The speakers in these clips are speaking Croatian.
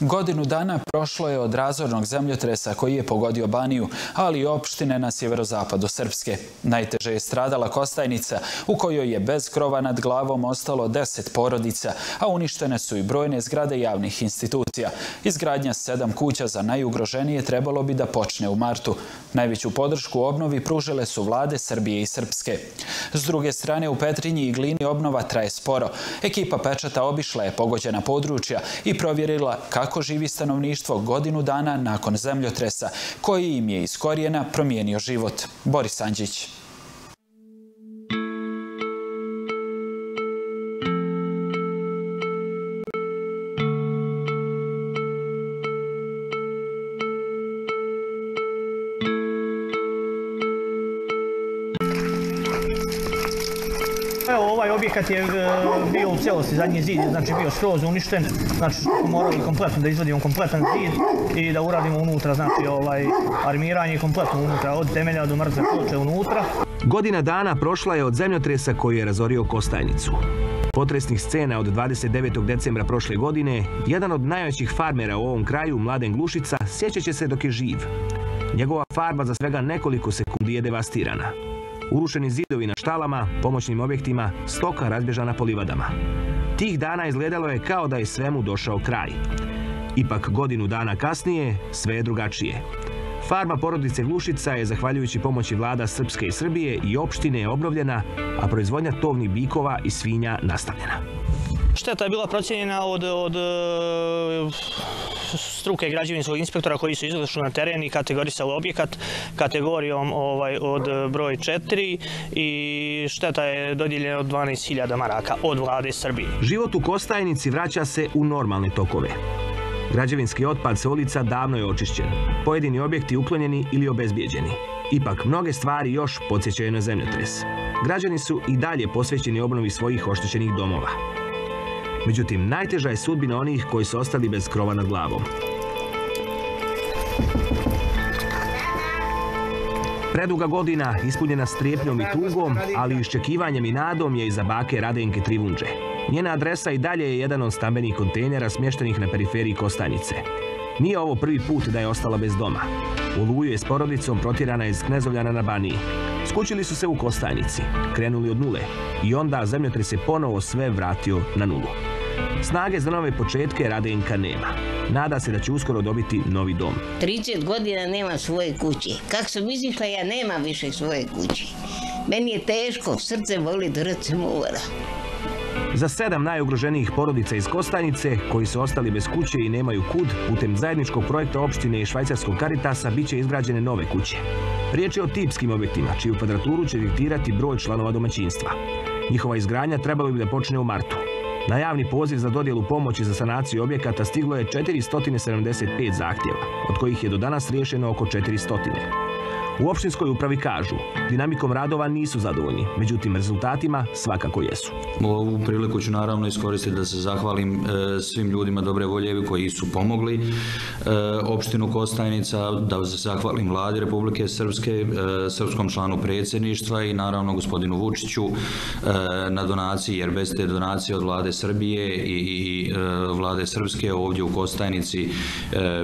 Godinu dana prošlo je od razornog zemljotresa koji je pogodio Baniju, ali i opštine na sjeverozapadu Srpske. Najteže je stradala Kostajnica, u kojoj je bez krova nad glavom ostalo deset porodica, a uništene su i brojne zgrade javnih institucija. Izgradnja sedam kuća za najugroženije trebalo bi da počne u martu. Najveću podršku obnovi pružile su vlade Srbije i Srpske. S druge strane, u Petrinji i Glini obnova traje sporo. Ekipa Pečata obišla je pogođena područja i provjerila kako kako živi stanovništvo godinu dana nakon zemljotresa, koji im je iz korijena promijenio život. Boris Anđić. Ovaj objekat je e, bio u cijelosti, zadnji zid znači bio skroz uništen, znači morali kompletno da izvadimo kompletan zid i da uradimo unutra, znači ovaj armiranje kompletno unutra, od temelja do mrtve ploče unutra. Godina dana prošla je od zemljotresa koji je razorio Kostajnicu. Potresnih scena od 29. decembra prošle godine, jedan od najvećih farmera u ovom kraju, Mladen Glušica, sjećat će se dok je živ. Njegova farba za svega nekoliko sekundi je devastirana. Urušeni zidovi na štalama, pomoćnim objektima, stoka razbježana po livadama. Tih dana izgledalo je kao da je svemu došao kraj. Ipak godinu dana kasnije sve je drugačije. Farma porodice Glušica je, zahvaljujući pomoći vlada Srpske i Srbije i opštine, obnovljena, a proizvodnja tovnih bikova i svinja nastavljena. Šteta je bila procijenjena od, od struke građevinskog inspektora koji su izašli na teren i kategorisali objekat kategorijom ovaj, od broj 4 i šteta je dodijeljena od 12.000 maraka od vlade Srbije. Život u Kostajnici vraća se u normalne tokove. Građevinski otpad sa ulica davno je očišćen. Pojedini objekti uklonjeni ili obezbijeđeni. Ipak, mnoge stvari još podsjećaju na zemljotres. Građani su i dalje posvećeni obnovi svojih oštećenih domova. Međutim, najteža je sudbina onih koji su ostali bez krova nad glavom. Preduga godina, ispunjena strijepnjom i tugom, ali iščekivanjem i nadom je iza bake Radenke Trivunđe. Njena adresa i dalje je jedan od stambenih kontejnera smještenih na periferiji Kostanjice. Nije ovo prvi put da je ostala bez doma. U Luju je s porodicom protjerana iz Knezovljana na Baniji. Skućili su se u Kostajnici, krenuli od nule i onda zemljotres je ponovo sve vratio na nulu. Snage za nove početke Radenka nema. Nada se da će uskoro dobiti novi dom. 30 godina nema svoje kuće. Kako sam izišla, ja nema više svoje kuće. Meni je teško, srce voli da rece mora. Za sedam najugroženijih porodica iz Kostajnice, koji su ostali bez kuće i nemaju kud, putem zajedničkog projekta opštine i švajcarskog karitasa bit će izgrađene nove kuće. Riječ je o tipskim objektima, čiju kvadraturu će diktirati broj članova domaćinstva. Njihova izgradnja trebalo bi da počne u martu. Na javni poziv za dodjelu pomoći za sanaciju objekata stiglo je 475 zahtjeva, od kojih je do danas riješeno oko 400. U opštinskoj upravi kažu, dinamikom radova nisu zadovoljni, međutim rezultatima svakako jesu. Ovu priliku ću naravno iskoristiti da se zahvalim e, svim ljudima dobre volje koji su pomogli e, opštinu Kostajnica, da se zahvalim vladi Republike Srpske, e, srpskom članu predsjedništva i naravno gospodinu Vučiću na donaciji, jer bez te donacije od vlade Srbije i vlade Srpske ovdje u Kostajnici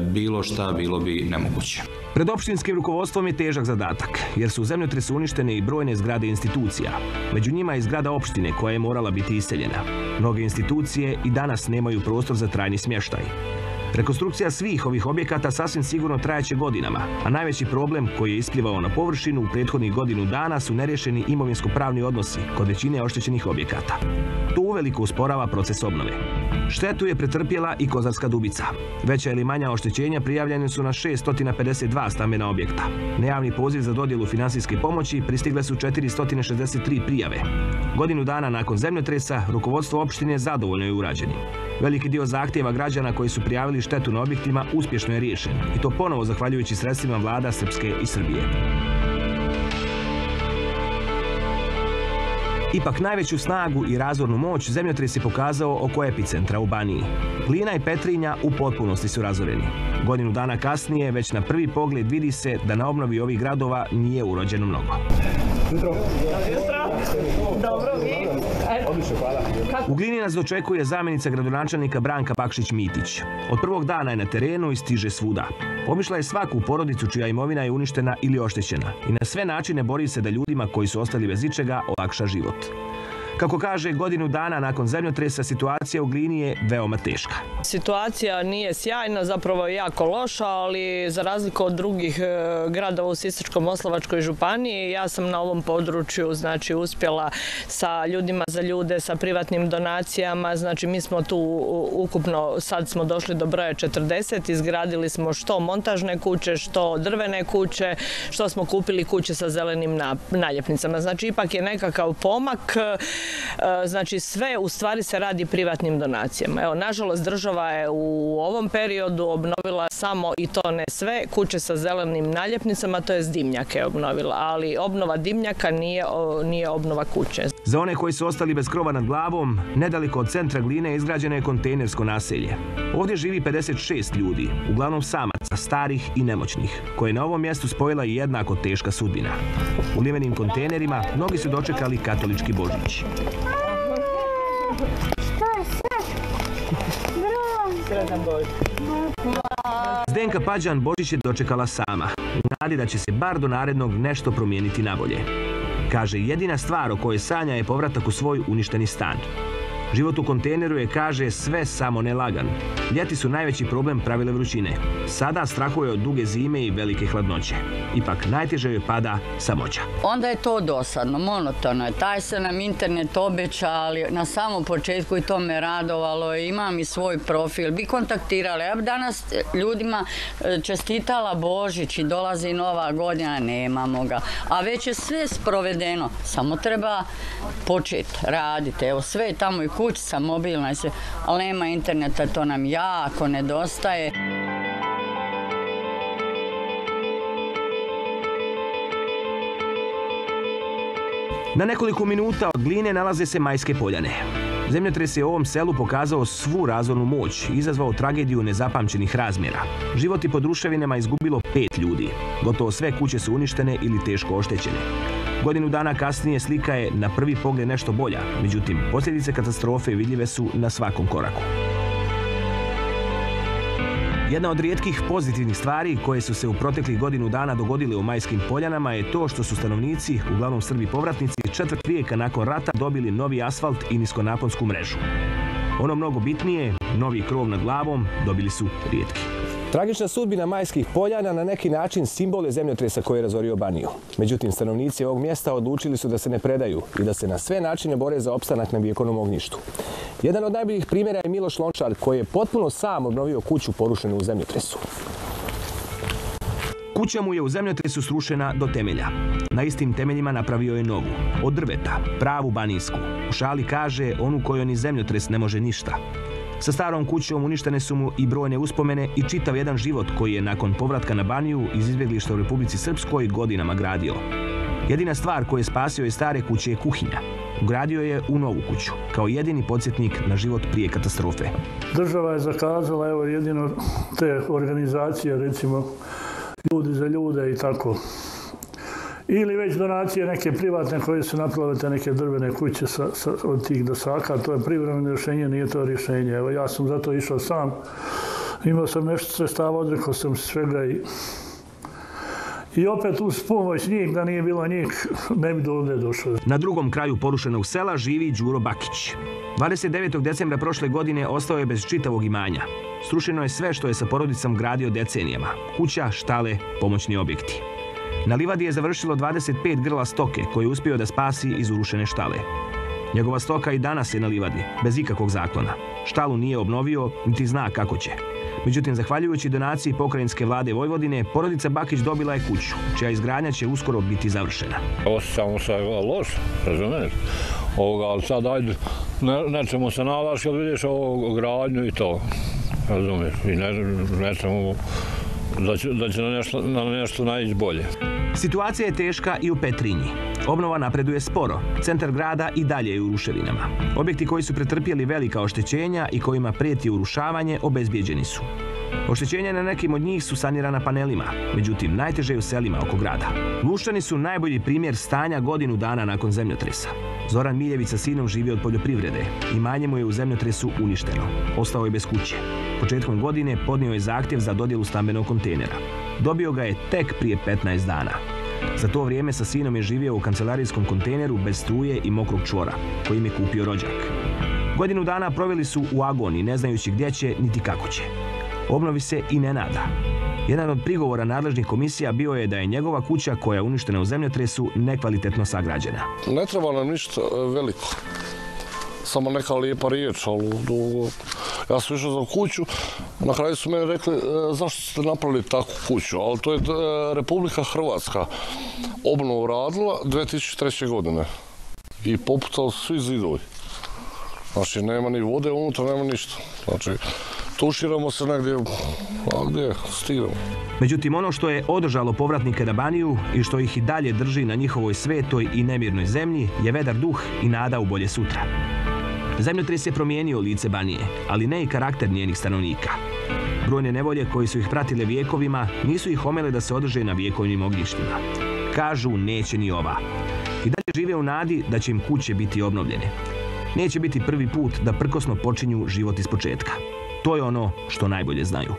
bilo šta bilo bi nemoguće. Pred opštinskim rukovodstvom je težak zadatak, jer su u zemljotresu uništene i brojne zgrade institucija. Među njima je zgrada opštine koja je morala biti iseljena. Mnoge institucije i danas nemaju prostor za trajni smještaj. Rekonstrukcija svih ovih objekata sasvim sigurno trajaće godinama, a najveći problem koji je isplivao na površinu u prethodnih godinu dana su nerješeni imovinsko-pravni odnosi kod većine oštećenih objekata. To uveliko usporava proces obnove. Štetu je pretrpjela i Kozarska dubica. Veća ili manja oštećenja prijavljene su na 652 stambena objekta. Nejavni poziv za dodjelu finansijske pomoći pristigle su 463 prijave. Godinu dana nakon zemljotresa, rukovodstvo opštine zadovoljno je urađeni. Veliki dio zahtjeva građana koji su prijavili štetu na objektima uspješno je riješen. I to ponovo zahvaljujući sredstvima vlada Srpske i Srbije. Ipak najveću snagu i razvornu moć zemljotres je pokazao oko epicentra u Baniji. Plina i Petrinja u potpunosti su razoreni. Godinu dana kasnije, već na prvi pogled vidi se da na obnovi ovih gradova nije urođeno mnogo. Jutro. Dobro, vi? U Glini nas dočekuje zamjenica gradonačelnika Branka Bakšić-Mitić. Od prvog dana je na terenu i stiže svuda. Obišla je svaku porodicu čija imovina je uništena ili oštećena i na sve načine bori se da ljudima koji su ostali bez ičega olakša život. Kako kaže, godinu dana nakon zemljotresa situacija u Glini je veoma teška. Situacija nije sjajna, zapravo je jako loša, ali za razliku od drugih e, gradova u Sisačko-Moslavačkoj županiji, ja sam na ovom području znači, uspjela sa ljudima za ljude, sa privatnim donacijama, znači mi smo tu ukupno, sad smo došli do broja 40, izgradili smo što montažne kuće, što drvene kuće, što smo kupili kuće sa zelenim naljepnicama. Znači ipak je nekakav pomak, znači sve u stvari se radi privatnim donacijama. Evo, nažalost, država je u ovom periodu obnovila samo i to ne sve kuće sa zelenim naljepnicama, to je dimnjake obnovila, ali obnova dimnjaka nije, nije obnova kuće. Za one koji su ostali bez krova nad glavom, nedaliko od centra Gline izgrađeno je kontejnersko naselje. Ovdje živi 56 ljudi, uglavnom samaca, starih i nemoćnih, koje je na ovom mjestu spojila i jednako teška sudbina. U limenim kontejnerima mnogi su dočekali katolički božić. Zdenka Pađan Božić je dočekala sama, nadi da će se bar do narednog nešto promijeniti na bolje. Kaže, jedina stvar o kojoj sanja je povratak u svoj uništeni stan. Život u kontejneru je, kaže, sve samo nelagan. Ljeti su najveći problem pravile vrućine. Sada strahuje od duge zime i velike hladnoće. Ipak najteže joj pada samoća. Onda je to dosadno, monotono je. Taj se nam internet obeća, ali na samom početku i to me radovalo. Imam i svoj profil. Bi kontaktirali. Ja bi danas ljudima e, čestitala Božić i dolazi nova godina. Nemamo ga. A već je sve sprovedeno. Samo treba početi raditi. Evo sve je tamo i kućica mobilna, ali nema interneta, to nam jako nedostaje. Na nekoliko minuta od gline nalaze se majske poljane. Zemljotres je ovom selu pokazao svu razornu moć i izazvao tragediju nezapamćenih razmjera. Životi pod ruševinama izgubilo pet ljudi. Gotovo sve kuće su uništene ili teško oštećene. Godinu dana kasnije slika je na prvi pogled nešto bolja, međutim, posljedice katastrofe vidljive su na svakom koraku. Jedna od rijetkih pozitivnih stvari koje su se u proteklih godinu dana dogodile u Majskim poljanama je to što su stanovnici, uglavnom Srbi povratnici, četvrt vijeka nakon rata dobili novi asfalt i niskonaponsku mrežu. Ono mnogo bitnije, novi krov nad glavom, dobili su rijetki. Tragična sudbina majskih poljana na neki način simbol je zemljotresa koji je razorio Baniju. Međutim, stanovnici ovog mjesta odlučili su da se ne predaju i da se na sve načine bore za opstanak na vijekonom ognjištu. Jedan od najboljih primjera je Miloš Lončar koji je potpuno sam obnovio kuću porušenu u zemljotresu. Kuća mu je u zemljotresu srušena do temelja. Na istim temeljima napravio je novu, od drveta, pravu banijsku. U šali kaže onu kojoj ni zemljotres ne može ništa. Sa starom kućom uništene su mu i brojne uspomene i čitav jedan život koji je nakon povratka na Baniju iz izbjeglišta u Republici Srpskoj godinama gradio. Jedina stvar koju je spasio je stare kuće je kuhinja. Ugradio je u novu kuću, kao jedini podsjetnik na život prije katastrofe. Država je zakazala, evo jedino te organizacije, recimo ljudi za ljude i tako. Ili već donacije neke privatne koje su napravile te neke drvene kuće sa, od tih dosaka. To je privremeno rješenje, nije to rješenje. Evo, ja sam zato išao sam. Imao sam nešto sredstava, odrekao sam svega i i opet uz pomoć njih, da nije bilo njih, ne bi do ovdje došlo. Na drugom kraju porušenog sela živi Đuro Bakić. 29. decembra prošle godine ostao je bez čitavog imanja. Srušeno je sve što je sa porodicom gradio decenijama. Kuća, štale, pomoćni objekti. Na livadi je završilo 25 grla stoke koje je uspio da spasi iz urušene štale. Njegova stoka i danas je na livadi, bez ikakvog zaklona. Štalu nije obnovio, niti zna kako će. Međutim, zahvaljujući donaciji pokrajinske vlade Vojvodine, porodica Bakić dobila je kuću, čija izgradnja će uskoro biti završena. Osjećamo se loš, razumiješ? Ovoga, ali sad ajde, ne, nećemo se nadaš kad vidiš ovo gradnju i to, razumiješ? I ne, nećemo da će, na, nešto, na nešto naći bolje. Situacija je teška i u Petrinji. Obnova napreduje sporo. Centar grada i dalje je u ruševinama. Objekti koji su pretrpjeli velika oštećenja i kojima prijeti urušavanje obezbijeđeni su. Oštećenja na nekim od njih su sanirana panelima, međutim najteže je u selima oko grada. Lušani su najbolji primjer stanja godinu dana nakon zemljotresa. Zoran Miljević sa sinom živi od poljoprivrede. Imanje mu je u zemljotresu uništeno. Ostao je bez kuće. Početkom godine podnio je zahtjev za dodjelu stambenog kontejnera. Dobio ga je tek prije 15 dana. Za to vrijeme sa sinom je živio u kancelarijskom kontejneru bez struje i mokrog čvora, kojim je kupio rođak. Godinu dana proveli su u agoniji, ne znajući gdje će niti kako će. Obnovi se i ne nada. Jedan od prigovora nadležnih komisija bio je da je njegova kuća koja je uništena u zemljotresu nekvalitetno sagrađena. Ne treba nam ništa e, veliko. Samo neka lijepa riječ, ali ja sam išao za kuću, na kraju su meni rekli e, zašto ste napravili takvu kuću, ali to je e, Republika Hrvatska obnovu radila 2003. godine i popucali svi zidovi. Znači, nema ni vode unutra, nema ništa. Znači, tuširamo se negdje, a gdje. Međutim, ono što je održalo povratnike na Baniju i što ih i dalje drži na njihovoj svetoj i nemirnoj zemlji je vedar duh i nada u bolje sutra. Zemljotres je promijenio lice Banije, ali ne i karakter njenih stanovnika. Brojne nevolje koji su ih pratile vijekovima nisu ih omele da se održe na vijekovnim ognjištima. Kažu neće ni ova. I dalje žive u nadi da će im kuće biti obnovljene. Neće biti prvi put da prkosno počinju život iz početka. To je ono što najbolje znaju.